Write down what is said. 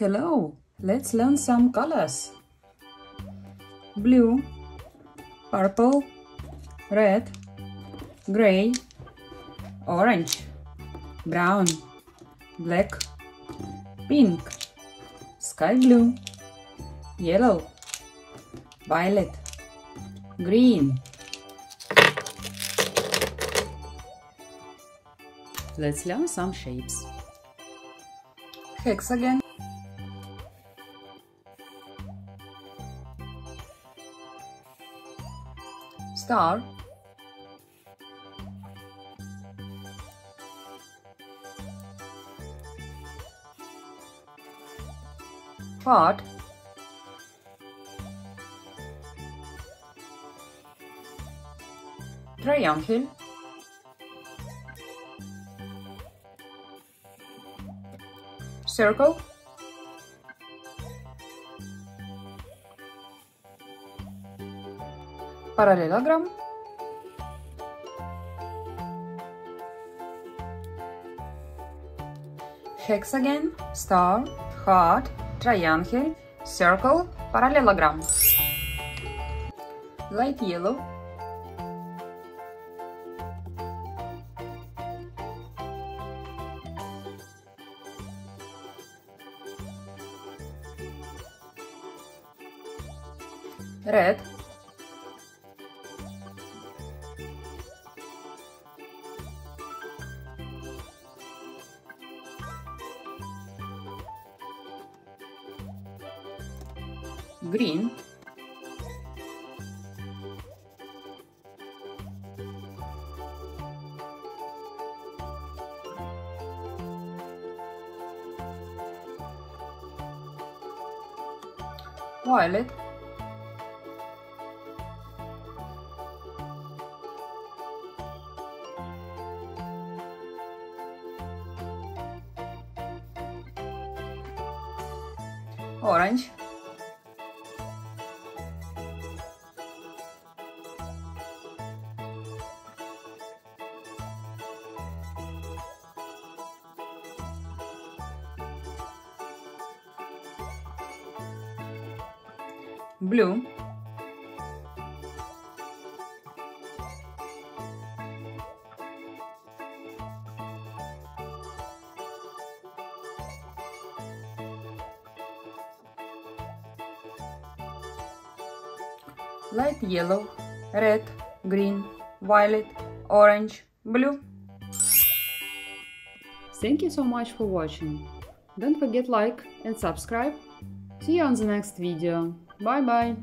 Hello, let's learn some colors. Blue, purple, red, gray, orange, brown, black, pink, sky blue, yellow, violet, green. Let's learn some shapes. Hexagon, star, heart, triangle, circle, parallelogram, hexagon, star, heart, triangle, circle, parallelogram. Light yellow, red, green, violet, orange, blue, light yellow, red, green, violet, orange, blue. Thank you so much for watching. Don't forget like and subscribe. See you on the next video. Bye bye.